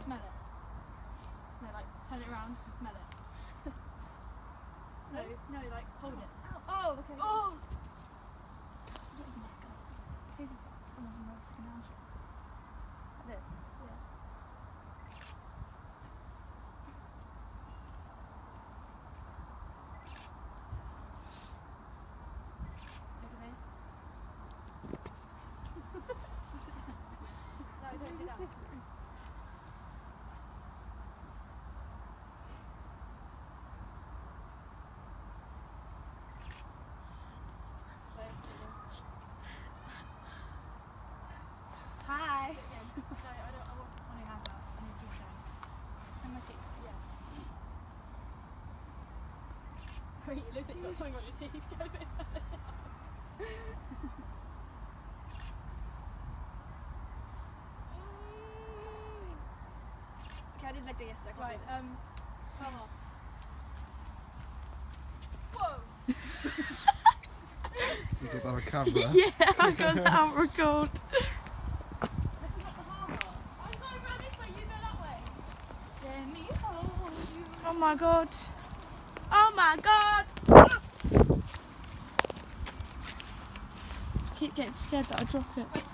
smell it? No, like turn it around and smell it. no, no, like hold it. Oh, okay. Oh! Wait, it looks like you got something on your teeth. Get a bit. Okay, I did like that yesterday. Right. Um. Come on. Whoa! You got that on camera. yeah, I got that on record. Oh my god. Oh my god. Keep getting scared that I drop it.